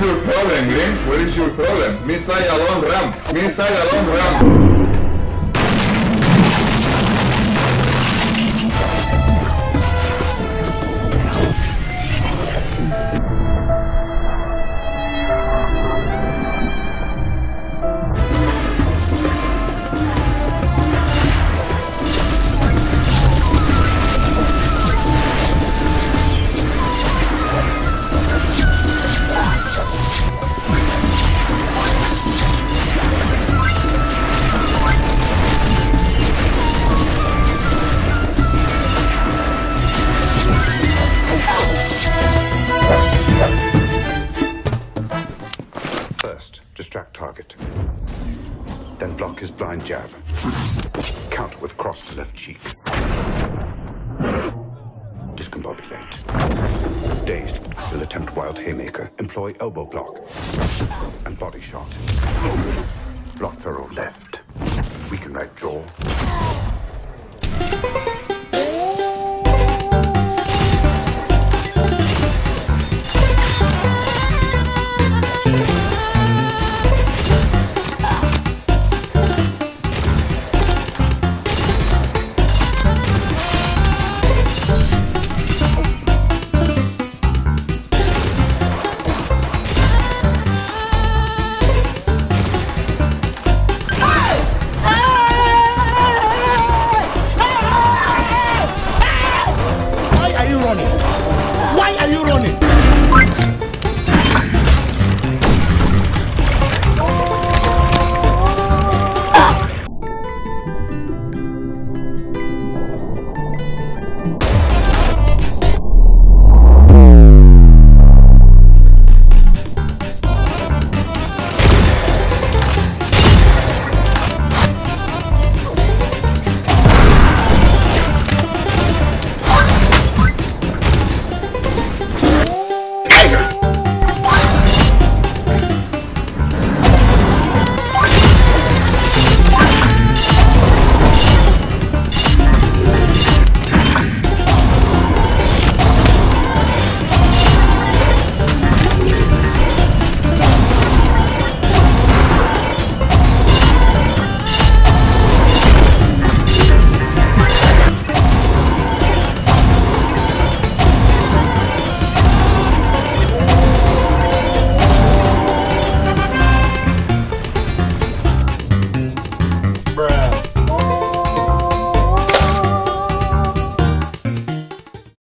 your problem, Green? What is your problem? Missile alone ramp. Missile alone ramp. Distract target. Then block his blind jab. Counter with cross to left cheek. Discombobulate. Dazed, will attempt wild haymaker. Employ elbow block. And body shot. Block ferrule left. Weaken right jaw.